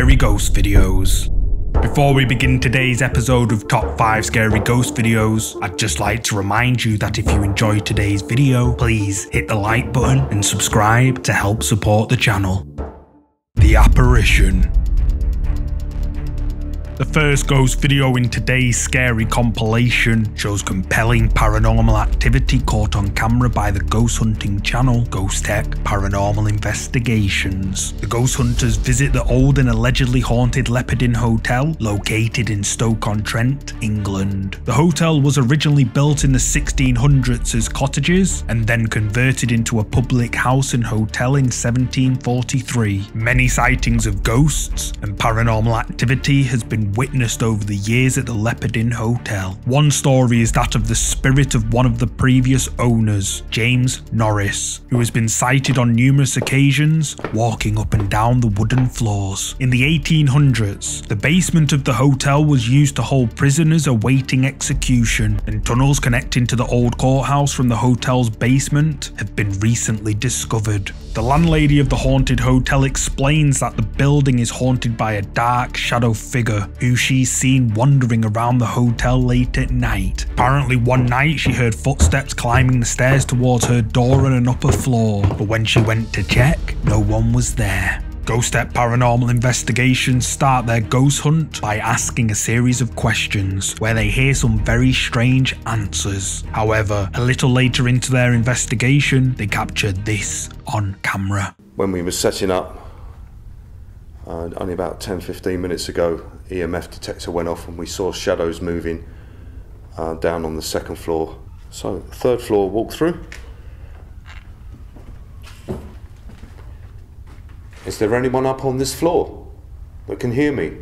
scary ghost videos. Before we begin today's episode of Top 5 Scary Ghost Videos, I'd just like to remind you that if you enjoyed today's video, please hit the like button and subscribe to help support the channel. The Apparition the first ghost video in today's scary compilation shows compelling paranormal activity caught on camera by the ghost hunting channel Ghostech Paranormal Investigations. The ghost hunters visit the old and allegedly haunted Leopard Inn Hotel located in Stoke-on-Trent, England. The hotel was originally built in the 1600s as cottages and then converted into a public house and hotel in 1743. Many sightings of ghosts and paranormal activity has been witnessed over the years at the Leopard Inn Hotel. One story is that of the spirit of one of the previous owners, James Norris, who has been sighted on numerous occasions walking up and down the wooden floors. In the 1800s, the basement of the hotel was used to hold prisoners awaiting execution, and tunnels connecting to the old courthouse from the hotel's basement have been recently discovered. The landlady of the haunted hotel explains that the building is haunted by a dark shadow figure who she's seen wandering around the hotel late at night. Apparently, one night she heard footsteps climbing the stairs towards her door on an upper floor, but when she went to check, no one was there. Ghostech Paranormal Investigations start their ghost hunt by asking a series of questions where they hear some very strange answers. However, a little later into their investigation, they captured this on camera. When we were setting up, only about 10 15 minutes ago, EMF detector went off and we saw shadows moving uh, down on the second floor. So, third floor walk through. Is there anyone up on this floor that can hear me?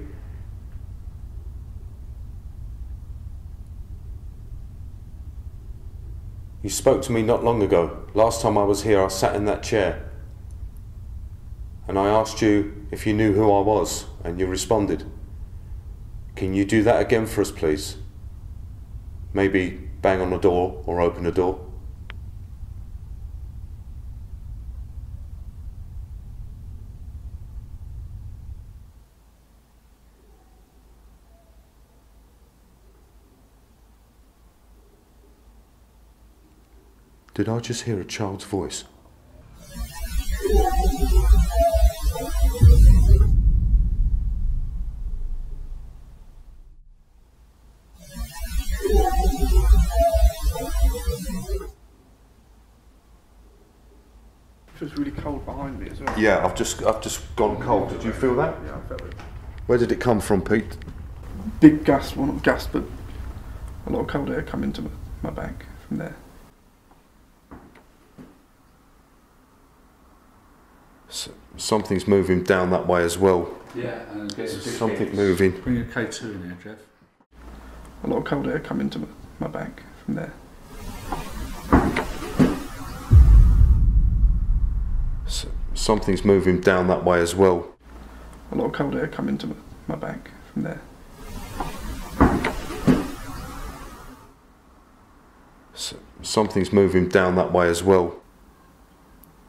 You spoke to me not long ago. Last time I was here, I sat in that chair. And I asked you if you knew who I was, and you responded. Can you do that again for us, please? Maybe bang on the door or open the door. Did I just hear a child's voice? It was really cold behind me as well. Yeah, I've just I've just gone cold. Did you feel that? Yeah, I felt it. Where did it come from, Pete? Big gas, well not gas, but a lot of cold air come into my, my back from there. S- something's moving down that way as well. Yeah, and get a Something hit. moving. Bring a K2 in here, Jeff. A lot of cold air come into my, my back from there. Something's moving down that way as well. A lot of cold air come into my, back from there. S- something's moving down that way as well.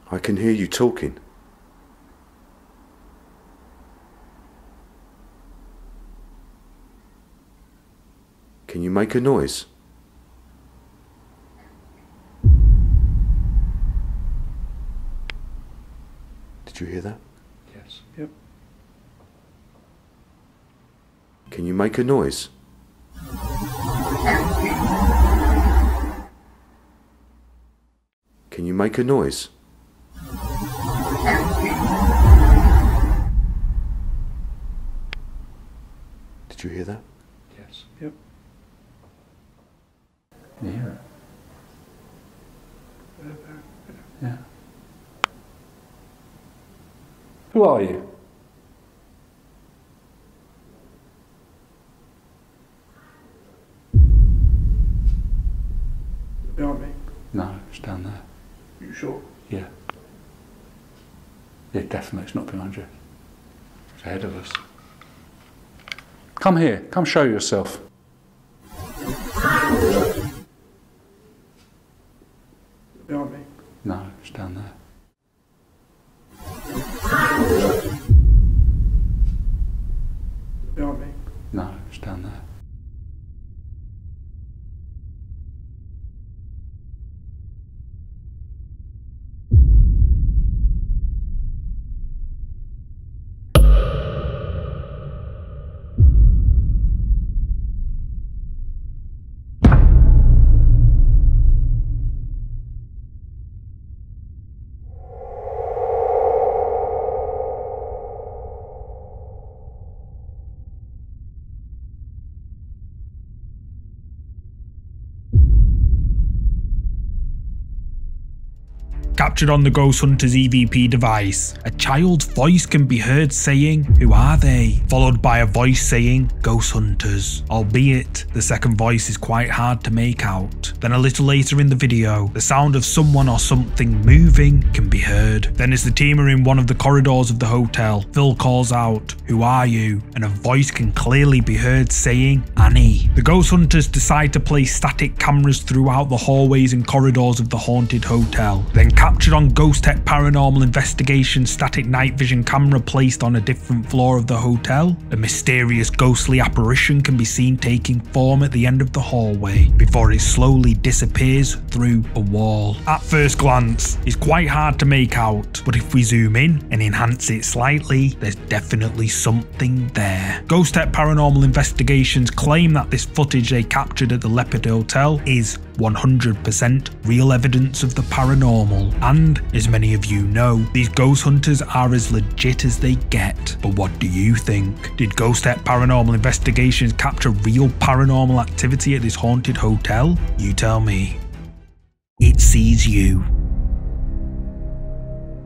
I can hear you talking. Can you make a noise? Did you hear that? Yes. Yep. Can you make a noise? Can you make a noise? Did you hear that? Yes. Yep. Can you hear it? Yeah. Who are you? Behind me. No, it's down there. You sure? Yeah. Yeah, definitely. It's not behind you. It's ahead of us. Come here. Come show yourself. Captured on the Ghost Hunter's EVP device, a child's voice can be heard saying, Who are they? Followed by a voice saying, Ghost Hunters. Albeit, the second voice is quite hard to make out. Then a little later in the video, the sound of someone or something moving can be heard. Then as the team are in one of the corridors of the hotel, Phil calls out, Who are you? And a voice can clearly be heard saying, Annie. The Ghost Hunters decide to place static cameras throughout the hallways and corridors of the haunted hotel. Then captured on Ghostech Paranormal Investigation static night vision camera placed on a different floor of the hotel, a mysterious ghostly apparition can be seen taking form at the end of the hallway before it slowly disappears through a wall. At first glance, it's quite hard to make out, but if we zoom in and enhance it slightly, there's definitely something there. Ghostech Paranormal Investigations claim that this footage they captured at the Leopard Hotel is 100% real evidence of the paranormal. And as many of you know, these ghost hunters are as legit as they get. But what do you think? Did Ghostech Paranormal Investigations capture real paranormal activity at this haunted hotel? You tell me. It sees you.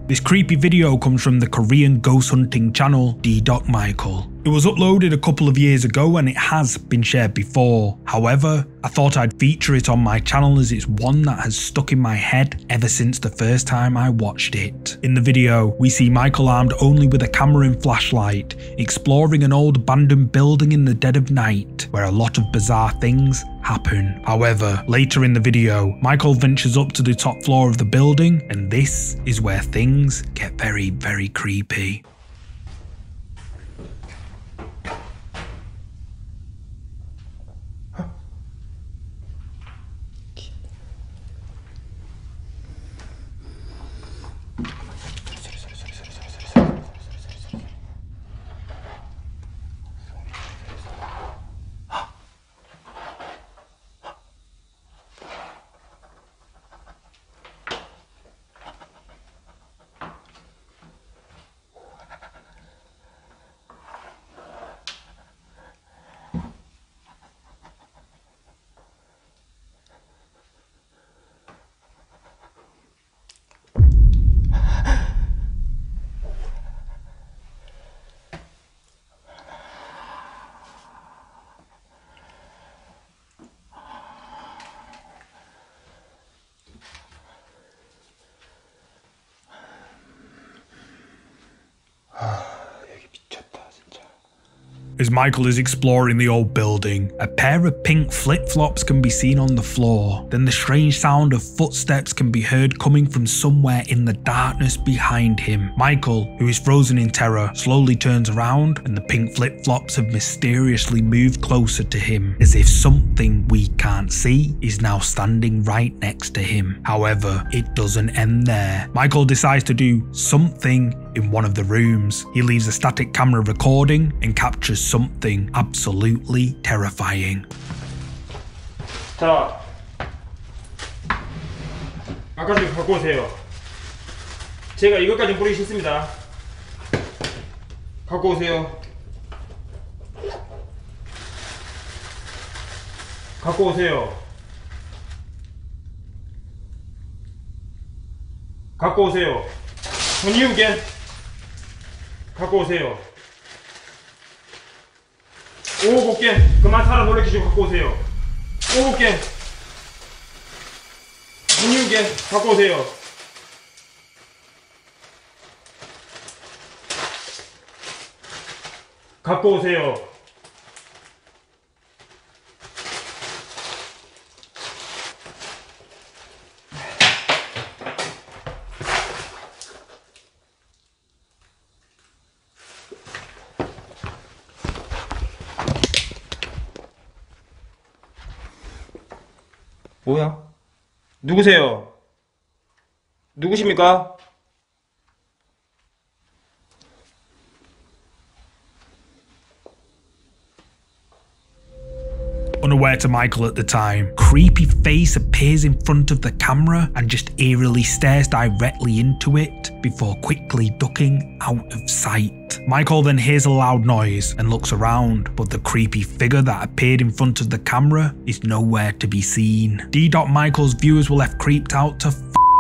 This creepy video comes from the Korean ghost hunting channel DDoch Micol. It was uploaded a couple of years ago and it has been shared before. However, I thought I'd feature it on my channel as it's one that has stuck in my head ever since the first time I watched it. In the video, we see Michael armed only with a camera and flashlight, exploring an old abandoned building in the dead of night, where a lot of bizarre things happen. However, later in the video, Michael ventures up to the top floor of the building, and this is where things get very, very creepy. As Michael is exploring the old building, a pair of pink flip flops can be seen on the floor. Then the strange sound of footsteps can be heard coming from somewhere in the darkness behind him. Michael, who is frozen in terror, slowly turns around and the pink flip flops have mysteriously moved closer to him, as if something we can't see is now standing right next to him. However, it doesn't end there. Michael decides to do something in one of the rooms. He leaves a static camera recording and captures something absolutely terrifying. 자, 아까까지 갖고 오세요. 제가 이것까지 뿌리기 싫습니다. 갖고 오세요. 갖고 오세요. 갖고 오세요. 문이우게 갖고 오세요. 오곱 개 그만 사람 놀래키시고 갖고 오세요. 오곱 개 문이우 개 갖고 오세요. 갖고 오세요. 뭐야? 누구세요? 누구십니까? Unaware to Michael at the time, creepy face appears in front of the camera and just eerily stares directly into it before quickly ducking out of sight. Michael then hears a loud noise and looks around, but the creepy figure that appeared in front of the camera is nowhere to be seen. D. Michael's viewers were left creeped out to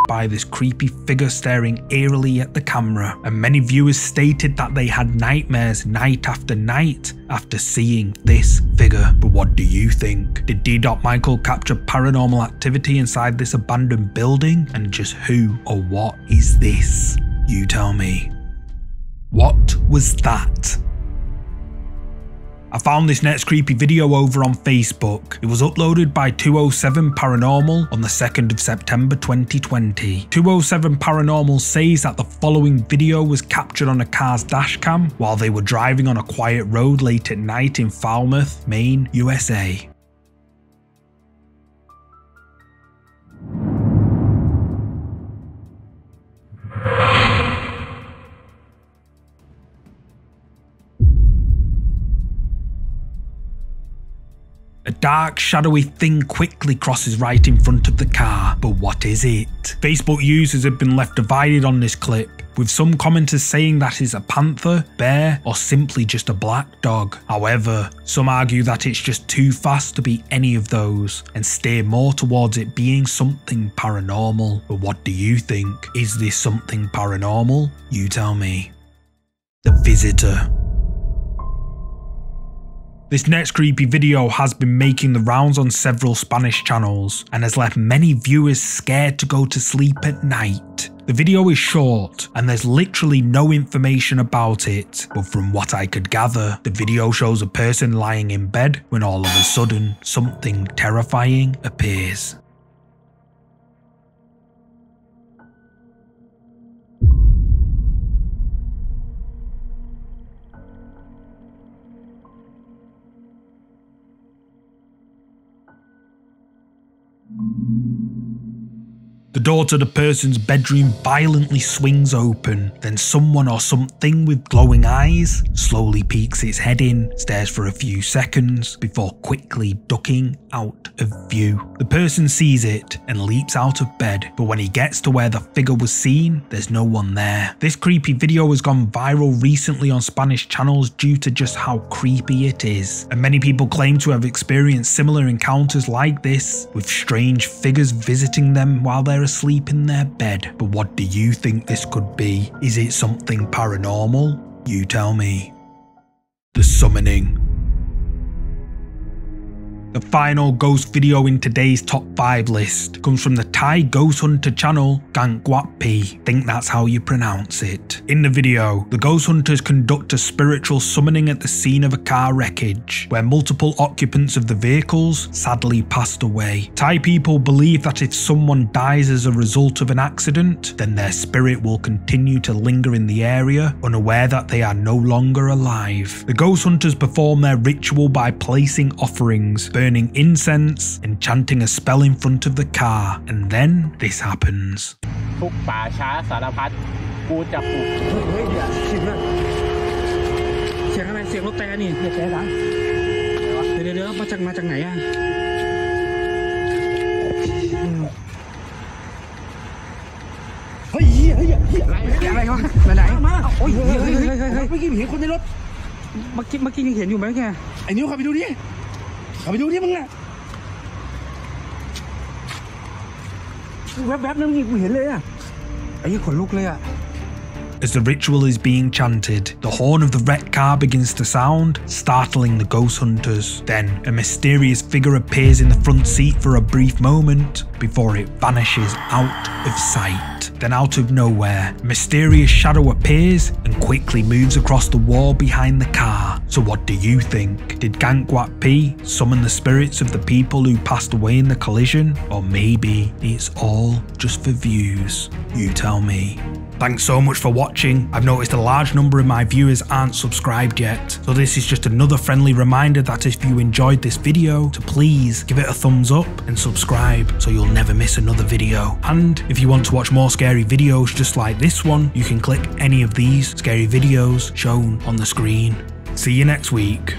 by this creepy figure staring eerily at the camera, and many viewers stated that they had nightmares night after night after seeing this figure. But what do you think? Did DDoch Micol capture paranormal activity inside this abandoned building? And just who or what is this? You tell me. What was that? I found this next creepy video over on Facebook. It was uploaded by 207 Paranormal on the 2nd of September 2020. 207 Paranormal says that the following video was captured on a car's dashcam while they were driving on a quiet road late at night in Falmouth, Maine, USA. Dark, shadowy thing quickly crosses right in front of the car, but what is it? Facebook users have been left divided on this clip, with some commenters saying that it's a panther, bear, or simply just a black dog. However, some argue that it's just too fast to be any of those, and steer more towards it being something paranormal. But what do you think? Is this something paranormal? You tell me. The Visitor this next creepy video has been making the rounds on several Spanish channels and has left many viewers scared to go to sleep at night. The video is short and there's literally no information about it, but from what I could gather, the video shows a person lying in bed when all of a sudden something terrifying appears. The door to the person's bedroom violently swings open, then someone or something with glowing eyes slowly peeks its head in, stares for a few seconds, before quickly ducking out of view. The person sees it and leaps out of bed, but when he gets to where the figure was seen, there's no one there. This creepy video has gone viral recently on Spanish channels due to just how creepy it is, and many people claim to have experienced similar encounters like this, with strange figures visiting them while they're asleep in their bed. But what do you think this could be? Is it something paranormal? You tell me. The Summoning the final ghost video in today's top 5 list comes from the Thai ghost hunter channel GankGuaPee, think that's how you pronounce it. In the video, the ghost hunters conduct a spiritual summoning at the scene of a car wreckage, where multiple occupants of the vehicles sadly passed away. Thai people believe that if someone dies as a result of an accident, then their spirit will continue to linger in the area, unaware that they are no longer alive. The ghost hunters perform their ritual by placing offerings, burning incense and chanting a spell in front of the car, and then this happens. ทุกป่าช้าสารพัดกูจะปลูกเฮ้ยเดี๋ยวเสียงอะไรเสียงอะไรเสียงรถแต่นี่เสียงดังเดี๋ยวเดี๋ยวเดี๋ยวมาจากมาจากไหนอะเฮ้ยเฮ้ยเฮ้ยเฮ้ยอะไรอะไรวะไหนไหนมาโอ้ยเฮ้ยเฮ้ยเฮ้ยเฮ้ยเฮ้ยเมื่อกี้เห็นคนในรถเมื่อกี้เมื่อกี้ยังเห็นอยู่ไหมแกไอ้นิ้วขับไปดูดิ ขับไปดูดิมึงอ่ะแวบๆนั่นนี่กูเห็นเลยอ่ะไอ้ยี่ขนลุกเลยอ่ะ As the ritual is being chanted, the horn of the wrecked car begins to sound, startling the ghost hunters. Then, a mysterious figure appears in the front seat for a brief moment before it vanishes out of sight. Then, out of nowhere, a mysterious shadow appears and quickly moves across the wall behind the car. So, what do you think? Did GankGuaPee summon the spirits of the people who passed away in the collision? Or maybe it's all just for views? You tell me. Thanks so much for watching. I've noticed a large number of my viewers aren't subscribed yet, so this is just another friendly reminder that if you enjoyed this video, to please give it a thumbs up and subscribe so you'll never miss another video. And if you want to watch more scary videos just like this one, you can click any of these scary videos shown on the screen. See you next week.